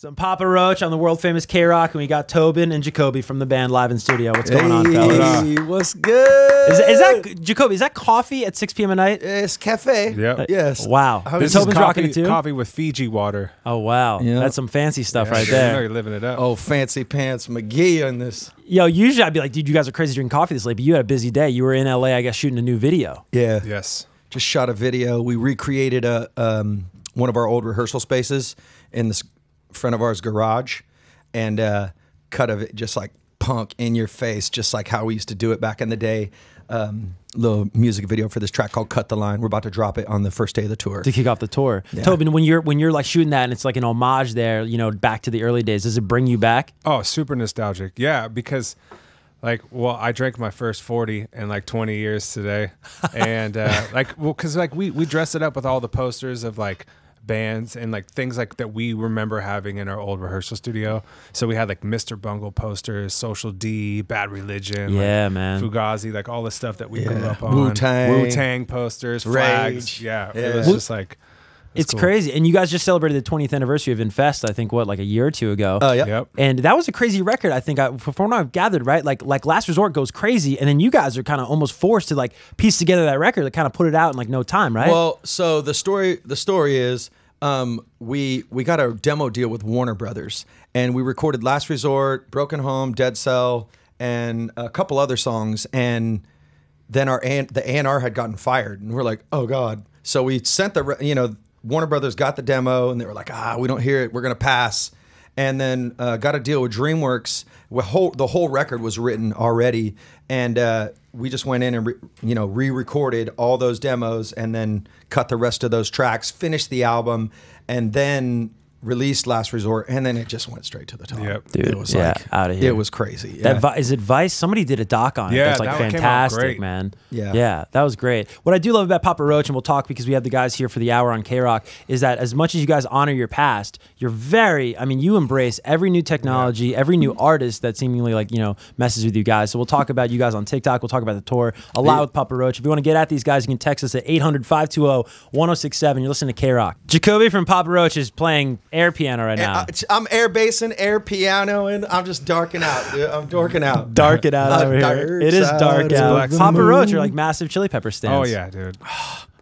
Some Papa Roach on the world famous K Rock, and we got Tobin and Jacoby from the band live in studio. What's going on, fellas? Hey, what's good? Is, is that Jacoby? Is that coffee at 6 p.m. at night? It's cafe. Yep. Yes. Wow. This is is Tobin's coffee, rocking it too. coffee with Fiji water. Oh wow, Yeah. that's some fancy stuff right You know there. you're living it up. Oh, fancy pants McGee on this. Yo, usually I'd be like, dude, you guys are crazy drinking coffee this late, but you had a busy day. You were in LA, I guess, shooting a new video. Yeah. yes. Just shot a video. We recreated a um, one of our old rehearsal spaces in this friend of ours garage, and uh, cut of it just like punk in your face, just like how we used to do it back in the day. Um, little music video for this track called "Cut the Line." We're about to drop it on the first day of the tour. to kick off the tour. Tobin, when you're when you're like shooting that and it's like an homage there, you know, back to the early days, does it bring you back? Oh, super nostalgic. Yeah, because like, well, I drank my first 40 in like 20 years today. And uh, like, well, cause like we, we dressed it up with all the posters of like bands and like things like that we remember having in our old rehearsal studio. So we had like Mr. Bungle posters, Social D, Bad Religion, Yeah, like, man. Fugazi, like all the stuff that we grew up on. Wu-Tang. Wu Tang posters, flags. Rage. Yeah, Yeah. It was Wu- just like, It's cool. crazy. And you guys just celebrated the 20th anniversary of Infest, I think, what, like a year or two ago. Oh yeah. Yep. And that was a crazy record. I think, I, from what I've gathered, right? Like, like Last Resort goes crazy, and then you guys are kind of almost forced to like piece together that record, to kind of put it out in like no time, right? Well, so the story the story is um, we we got a demo deal with Warner Brothers, and we recorded Last Resort, Broken Home, Dead Cell, and a couple other songs, and then our the A&R had gotten fired, and we're like, oh god. So we sent the you know Warner Brothers got the demo, and they were like, ah, we don't hear it, we're gonna pass. And then uh, got a deal with DreamWorks. Whole the whole record was written already, and uh, we just went in and re- you know re-recorded all those demos, and then cut the rest of those tracks, finished the album, and then released Last Resort, and then it just went straight to the top. Yep. Dude, it was yeah, like outta here. It was crazy. That yeah. Vi- is it Vice? Somebody did a doc on it. Yeah, That's like that came out fantastic, great. man. Yeah. yeah, that was great. What I do love about Papa Roach, and we'll talk because we have the guys here for the hour on K Rock, is that as much as you guys honor your past, you're very. I mean, you embrace every new technology, every new artist that seemingly like you know messes with you guys. So we'll talk about you guys on TikTok. We'll talk about the tour a lot with Papa Roach. If you want to get at these guys, you can text us at 800-520-1067. You're listening to K Rock. Jacoby from Papa Roach is playing air piano right now. Uh, I'm air bassing, air piano, and I'm just darking out. Dude. I'm dorking out. dark it out over here. It is dark of out. Black Papa Moon. Roach are like massive chili pepper stands. oh yeah, dude.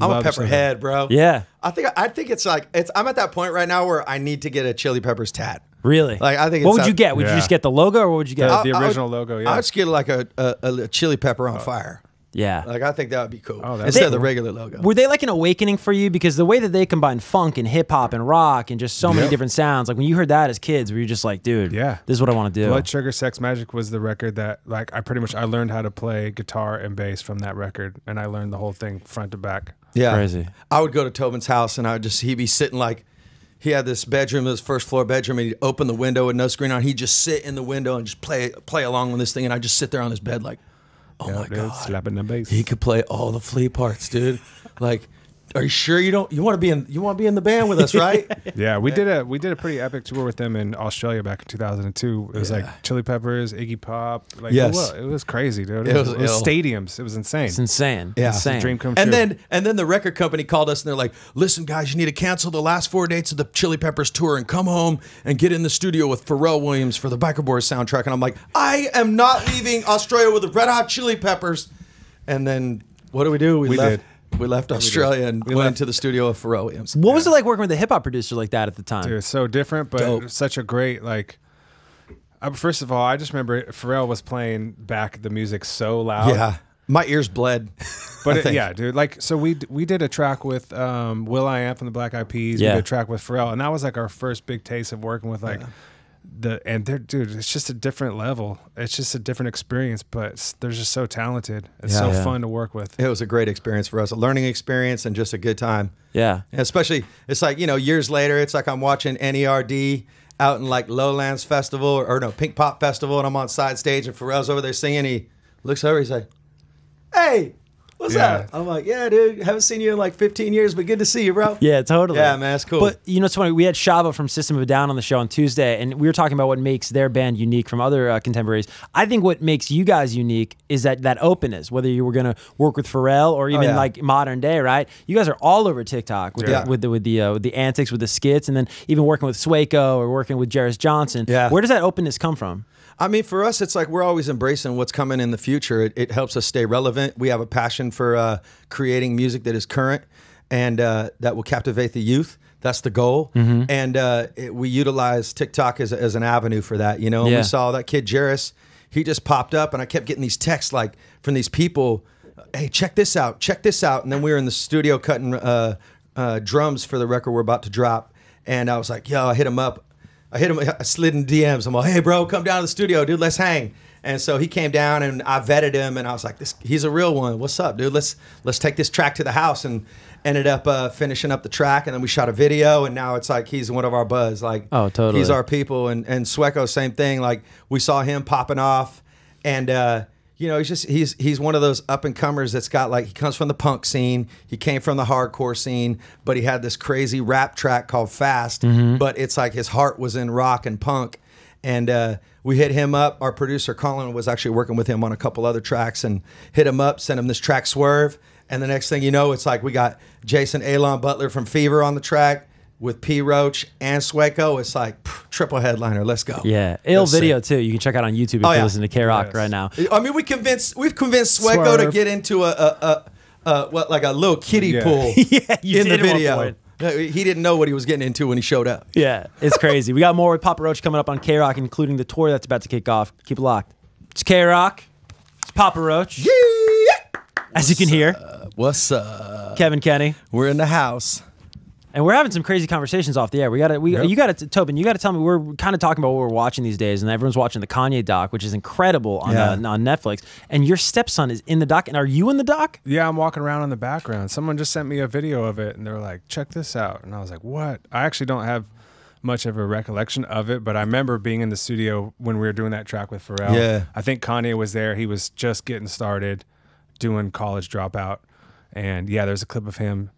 I'm Love a some- pepperhead, bro. Yeah. I think I think it's like it's. I'm at that point right now where I need to get a Chili Peppers tat. Really? Like, I think What would a- you get? Would you just get the logo, or what would you get? The- the I- I would- original logo, yeah. I'd just get like a, a, a chili pepper on fire. Yeah. Like I think that would be cool Oh, that's instead of the regular logo. were they like an awakening for you? Because the way that they combine funk and hip hop and rock and just so many different sounds, like when you heard that as kids, were you just like, dude, Yeah. this is what I want to do? Blood Sugar Sex Magik was the record that like I pretty much I learned how to play guitar and bass from that record and I learned the whole thing front to back. yeah, Crazy. I would go to Tobin's house and I would just he'd be sitting like he had this bedroom, this first floor bedroom, and he'd open the window with no screen on. He'd just sit in the window and just play play along with this thing, and I'd just sit there on his bed like, oh Yeah, my dude, god, slapping the bass. he could play all the Flea parts, dude. like, are you sure you don't you want to be in you want to be in the band with us, right? Yeah, we did a we did a pretty epic tour with them in Australia back in 2002. It was Yeah. like Chili Peppers, Iggy Pop, like Yes. it, was, it was crazy, dude. It It, was was, it was stadiums. It was insane. it's insane. Yeah. insane. Dream come true. And then and then the record company called us and they're like, "Listen, guys, you need to cancel the last four dates of the Chili Peppers tour and come home and get in the studio with Pharrell Williams for the Biker Boyz soundtrack." And I'm like, "I am not leaving Australia with the Red Hot Chili Peppers." And then what do we do? We, We left. did. We left Australia and We went left. into the studio with Pharrell Williams. What was it like working with a hip hop producer like that at the time? Dude, it's so different, but Dope. such a great like. Uh, first of all, I just remember Pharrell was playing back the music so loud. Yeah, my ears bled. But it, yeah, dude, like so we we did a track with um, will.i.am from the Black Eyed Peas. Yeah. We did a track with Pharrell, and that was like our first big taste of working with like the and they're dude. It's just a different level. It's just a different experience, but they're just so talented. It's Yeah. so Yeah. fun to work with. It was a great experience for us, a learning experience and just a good time. Yeah. And especially, it's like, you know, years later, it's like I'm watching NERD out in like Lowlands Festival or, or no, Pinkpop Festival, and I'm on side stage and Pharrell's over there singing. He looks over, he's like, hey, what's Yeah. up? I'm like, yeah, dude. Haven't seen you in like 15 years, but good to see you, bro. Yeah, totally. Yeah, man, it's cool. But you know, it's funny. We had Shavo from System of a Down on the show on Tuesday, and we were talking about what makes their band unique from other uh, contemporaries. I think what makes you guys unique is that that openness. Whether you were going to work with Pharrell or even Oh, yeah. like modern day, right? You guys are all over TikTok with Yeah. the, with the with the uh, with the antics, with the skits, and then even working with Sueco or working with Jeris Johnson. Yeah. Where does that openness come from? I mean, for us, it's like we're always embracing what's coming in the future. It, it helps us stay relevant. We have a passion for uh, creating music that is current and uh, that will captivate the youth. That's the goal. Mm-hmm. And uh, it, we utilize TikTok as, as an avenue for that. You know, Yeah. we saw that kid Jeris, he just popped up, and I kept getting these texts like from these people, hey, check this out, check this out. And then we were in the studio cutting uh, uh, drums for the record we're about to drop. And I was like, yo, I hit him up. I hit him. I slid in DMs. I'm like, "Hey, bro, come down to the studio, dude. Let's hang." And so he came down, and I vetted him, and I was like, "This, he's a real one. What's up, dude? Let's let's take this track to the house." And ended up uh, finishing up the track, and then we shot a video, and now it's like he's one of our buzz. Like, Oh, totally. He's our people, and and Sueco, same thing. Like we saw him popping off, and uh, you know, he's just he's he's one of those up and comers that's got like he comes from the punk scene, he came from the hardcore scene, but he had this crazy rap track called Fast, Mm-hmm. but it's like his heart was in rock and punk, and uh, we hit him up. Our producer Colin was actually working with him on a couple other tracks, and hit him up, sent him this track Swerve, and the next thing you know, it's like we got Jason Alon Butler from Fever on the track. With P Roach and Sueco, it's like pff, triple headliner. Let's go. Yeah, ill Let's see. video too. You can check out on YouTube if Oh, you yeah. listen to K Rock Yes. right now. I mean, we convinced we've convinced Sueco to get into a, a, a, a what like a little kiddie Yeah. pool Yeah, in the did at one video. He didn't know what he was getting into when he showed up. Yeah, it's crazy. we got more with Papa Roach coming up on K Rock, including the tour that's about to kick off. Keep it locked. It's K Rock. It's Papa Roach. Yeah. As you can hear, What's up? Kevan Kenney. We're in the house. And we're having some crazy conversations off the air. We got to, we, Yep. you got to, Tobin, you got to tell me. We're kind of talking about what we're watching these days, and everyone's watching the Kanye doc, which is incredible on Yeah. uh, on Netflix. And your stepson is in the doc. And are you in the doc? Yeah, I'm walking around in the background. Someone just sent me a video of it and they're like, check this out. And I was like, what? I actually don't have much of a recollection of it, but I remember being in the studio when we were doing that track with Pharrell. Yeah. I think Kanye was there. He was just getting started doing college dropout. And yeah, there's a clip of him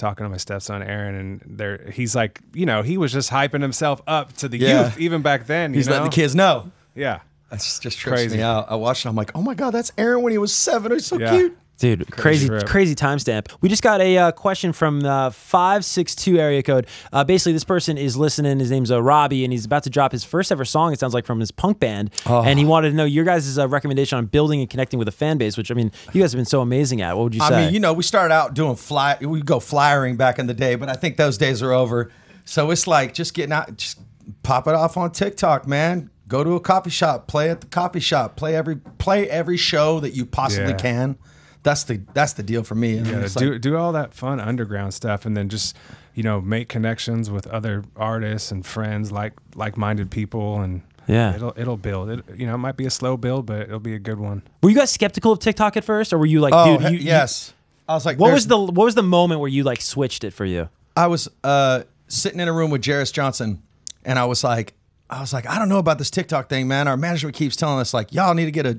talking to my stepson Aaron and there he's like, you know, he was just hyping himself up to the Yeah. youth even back then. He's know? letting the kids know. Yeah. That's just trips Crazy. me out. I watched it. I'm like, oh my god, that's Aaron when he was seven. He's so Yeah. cute. Dude, crazy, trip. crazy timestamp. We just got a uh, question from uh, five six two area code. Uh, basically, this person is listening. His name's uh, Robbie, and he's about to drop his first ever song. It sounds like from his punk band, Oh. and he wanted to know your guys' uh, recommendation on building and connecting with a fan base. Which I mean, you guys have been so amazing at. What would you say? I mean, you know, we started out doing fly. We go flyering back in the day, but I think those days are over. So it's like just getting out, just pop it off on TikTok, man. Go to a coffee shop, play at the coffee shop, play every play every show that you possibly Yeah. can. That's the that's the deal for me. And Yeah, do like- do all that fun underground stuff, and then just you know make connections with other artists and friends, like like minded people, and Yeah. it'll it'll build. It you know it might be a slow build, but it'll be a good one. were you guys skeptical of TikTok at first, or were you like, oh dude, he- you, you- yes. I was like, what was the what was the moment where you like switched it for you? I was uh, sitting in a room with Jeris Johnson, and I was like, I was like, I don't know about this TikTok thing, man. Our management keeps telling us like, y'all need to get a,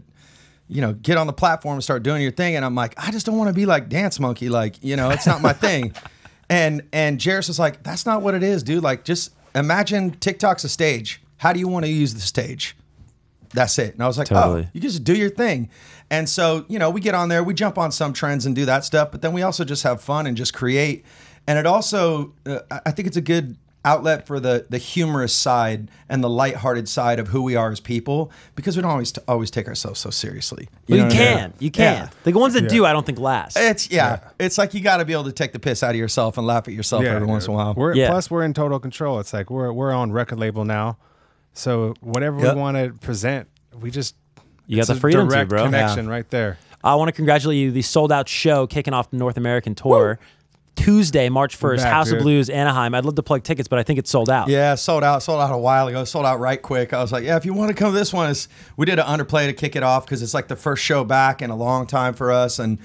you know, get on the platform and start doing your thing. And I'm like, I just don't want to be like Dance Monkey, like you know, it's not my thing. And and Jeris was like, that's not what it is, dude. Like, just imagine TikTok's a stage. How do you want to use the stage? That's it. And I was like, Totally. oh, you just do your thing. And so, you know, we get on there, we jump on some trends and do that stuff, but then we also just have fun and just create. And it also, uh, I think it's a good outlet for the the humorous side and the lighthearted side of who we are as people because we don't always always take ourselves so seriously. Well, you, know what I mean? can, you can. Yeah. The ones that Yeah. do, I don't think last. It's yeah, It's like you got to be able to take the piss out of yourself and laugh at yourself every once in a while. We're Yeah. plus we're in total control. It's like we're we're on record label now, so whatever Yep. we want to present, we just You got the a freedom to, direct bro. connection right there. I want to congratulate you. The sold out show kicking off the North American tour Tuesday, March 1st, back, House of. Blues, Anaheim. I'd love to plug tickets, but I think it's sold out. Yeah, sold out. Sold out a while ago. Sold out right quick. I was like, yeah, if you want to come to this one, it's, we did an underplay to kick it off because it's like the first show back in a long time for us, and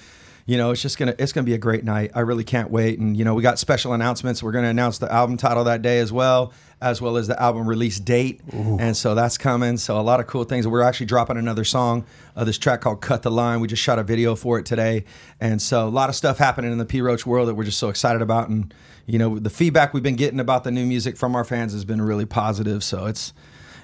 you know, it's just gonna it's gonna be a great night. I really can't wait. And you know, we got special announcements. We're gonna announce the album title that day as well, as well as the album release date. And so that's coming. So a lot of cool things. We're actually dropping another song, uh, this track called "Cut the Line." We just shot a video for it today, and so a lot of stuff happening in the P Roach world that we're just so excited about. And you know, the feedback we've been getting about the new music from our fans has been really positive. So it's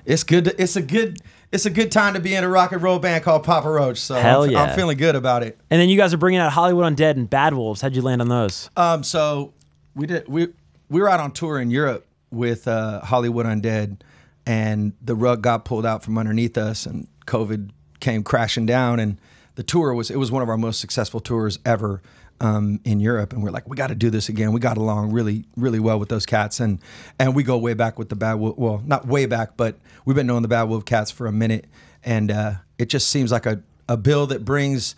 it's good. To, it's a good. It's a good time to be in a rock and roll band called Papa Roach. So Hell I'm, yeah. I'm feeling good about it. And then you guys are bringing out Hollywood Undead and Bad Wolves. How'd you land on those? Um, so we did we we were out on tour in Europe with uh, Hollywood Undead, and the rug got pulled out from underneath us, and COVID came crashing down, and the tour was it was one of our most successful tours ever. Um, in Europe, and we're like, we got to do this again. We got along really, really well with those cats, and and we go way back with the Bad Wolf. Well, not way back, but we've been knowing the Bad Wolf cats for a minute, and uh, it just seems like a, a bill that brings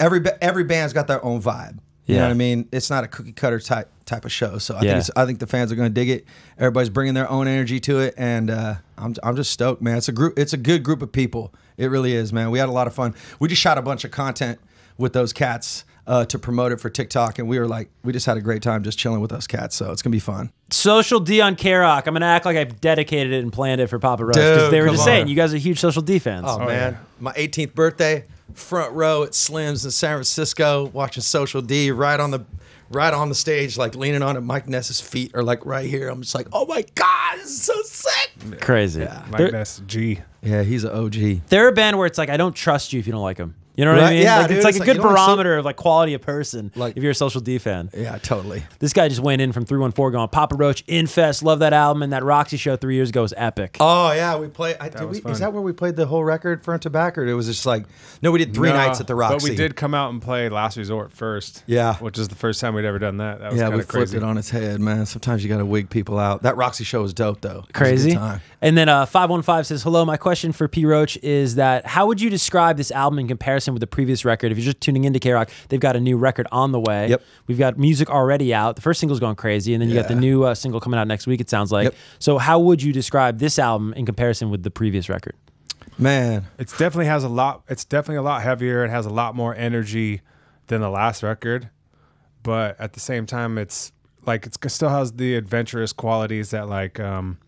every every band's got their own vibe. You know what I mean? It's not a cookie cutter type type of show. So I Yeah. think it's, I think the fans are going to dig it. Everybody's bringing their own energy to it, and uh, I'm I'm just stoked, man. It's a group. It's a good group of people. It really is, man. We had a lot of fun. We just shot a bunch of content with those cats uh, to promote it for TikTok, and we were like, we just had a great time just chilling with those cats. So it's gonna be fun. Social D on K Rock. I'm gonna act like I've dedicated it and planned it for Papa Roach because they were just on. saying you guys are huge Social D fans. Oh, man, my 18th birthday, front row at Slim's in San Francisco, watching Social D right on the right on the stage, like leaning on it. Mike Ness's feet are like right here. I'm just like, oh my god, this is so sick. Crazy. Mike They're, Ness G. Yeah, he's an OG. they're a band where it's like I don't trust you if you don't like them. You know what I mean? yeah, like, dude, it's like it's a like, good you don't like barometer of like quality of person. Like- if you're a Social D fan. Yeah, totally. This guy just went in from 314 going, Papa Roach, Infest, love that album, and that Roxy show three years ago was epic. Oh yeah, we played. I, did was we, fun. is that where we played the whole record front to back, or it was just like no? We did three No, nights at the Roxy. But we did come out and play Last Resort first. Yeah. Which is the first time we'd ever done that. That was Yeah, we of flipped crazy. it on its head, man. Sometimes you got to wig people out. That Roxy show was dope, though. It was a good Crazy. And then uh, 515 says, Hello, my question for P. Roach is that how would you describe this album in comparison with the previous record? If you're just tuning into K Rock, they've got a new record on the way. Yep. We've got music already out. The first single's going crazy, and then you got the new uh, single coming out next week, it sounds like. Yep. So, how would you describe this album in comparison with the previous record? Man, It definitely has a lot. It's definitely a lot heavier. It has a lot more energy than the last record, but at the same time, it's like it's, it still has the adventurous qualities that like um,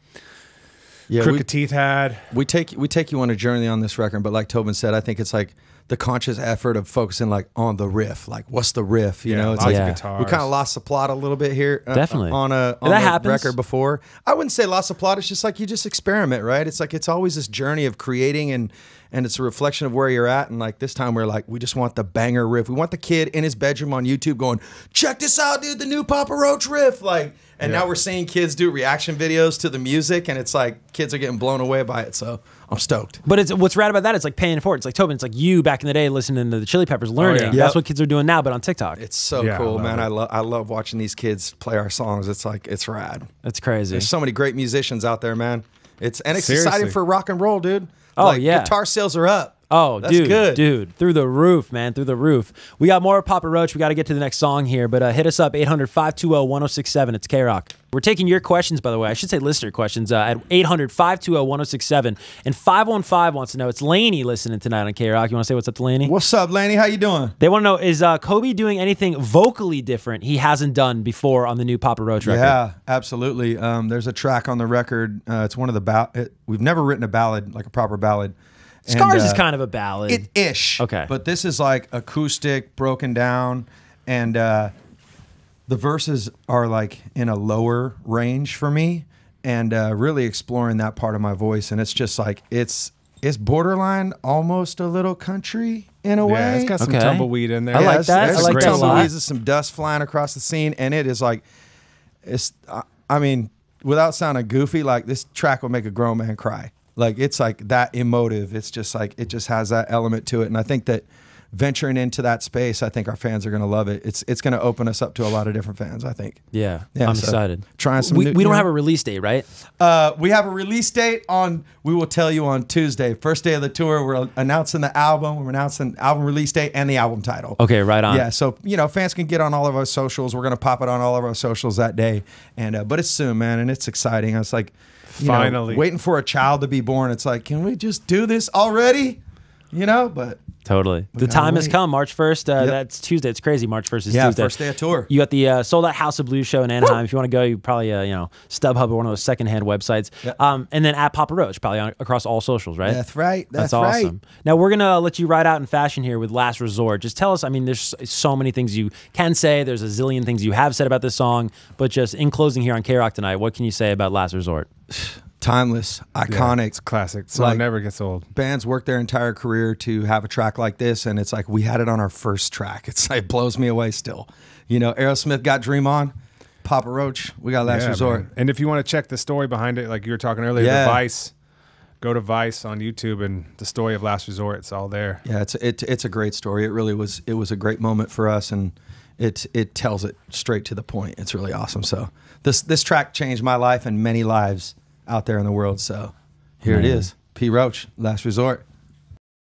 yeah, Crooked we, Teeth had. we take we take you on a journey on this record, but like Tobin said, I think it's like the conscious effort of focusing like on the riff, like what's the riff? You Yeah, know, it's like of Yeah. we kind of lost the plot a little bit here. uh, Definitely. on a on That the happens. record before. I wouldn't say lost the plot. It's just like you just experiment, right? It's like it's always this journey of creating and and it's a reflection of where you're at. And like this time, we're like we just want the banger riff. We want the kid in his bedroom on YouTube going, check this out, dude, the new Papa Roach riff, like. And Yeah. now we're seeing kids do reaction videos to the music, and it's like kids are getting blown away by it. So I'm stoked. But it's what's rad about that. It's like paying for it forward. It's like Tobin. It's like you back in the day listening to the Chili Peppers, oh, learning. yeah. That's what kids are doing now, but on TikTok. It's so Yeah, cool, love man. it. I love I love watching these kids play our songs. It's like it's rad. That's crazy. There's so many great musicians out there, man. It's and it's Seriously. exciting for rock and roll, dude. Oh, Like, yeah. guitar sales are up. Oh, That's dude, good. dude, through the roof, man, through the roof. We got more of Papa Roach. We got to get to the next song here, but uh, hit us up 800 520 1067. It's K Rock. We're taking your questions, by the way. I should say listener questions uh, at 800 520 1067. And 515 wants to know it's Laney listening tonight on K Rock. You want to say what's up to Laney? What's up, Laney? How you doing? They want to know is uh, Kobe doing anything vocally different he hasn't done before on the new Papa Roach record? Yeah, absolutely. Um, there's a track on the record. Uh, it's one of the ba- it, we've never written a ballad like a proper ballad. And, Scars is uh, kind of a ballad. it ish. Okay. But this is like acoustic, broken down, and uh, the verses are like in a lower range for me, and uh, really exploring that part of my voice. And it's just like it's it's borderline, almost a little country in a way. Yeah, it's got some Okay. tumbleweed in there. I like that. There's I like that a lot. tumbleweeds and some dust flying across the scene, and it is like, it's. I- I mean, without sounding goofy, like this track will make a grown man cry. Like it's like that emotive. It's just like it just has that element to it, and I think that venturing into that space, I think our fans are going to love it. It's it's going to open us up to a lot of different fans. I think. yeah, Yeah, I'm so excited. trying some We, new- we don't know- have a release date, right? Uh, we have a release date on. We will tell you on Tuesday, first day of the tour. We're announcing the album. We're announcing album release date and the album title. Okay, right on. Yeah, so you know, fans can get on all of our socials. We're gonna pop it on all of our socials that day, and uh, but it's soon, man, and it's exciting. I was like, you know, Finally. waiting for a child to be born. It's like, can we just do this already? You know, but Totally. The gotta time has come. March 1st. Uh, Yep. That's Tuesday. It's crazy. March 1st is Yeah, Tuesday. first day of tour. You got the uh, sold out House of Blues show in Anaheim. If you want to go, you probably, uh, you know, StubHub or one of those secondhand websites. Yep. Um, and then at Papa Roach, probably on, across all socials, right? That's right. That's, awesome. right. Now we're gonna let you ride out in fashion here with Last Resort. Just tell us. I mean, there's so many things you can say. There's a zillion things you have said about this song. But just in closing here on K Rock tonight, what can you say about Last Resort? Timeless, Yeah, iconic. it's classic. So Like- never gets old. bands work their entire career to have a track like this, and it's like we had it on our first track. It's like it blows me away still. You know, Aerosmith got Dream On, Papa Roach, we got Last Yeah, Resort. man. And if you want to check the story behind it, like you were talking earlier, Yeah. the Vice, go to Vice on YouTube and the story of Last Resort. It's all there. Yeah, it's it, it's a great story. It really was. It was a great moment for us, and it it tells it straight to the point. It's really awesome. So this this track changed my life and many lives out there in the world. So here it Man. is, P Roach, Last Resort.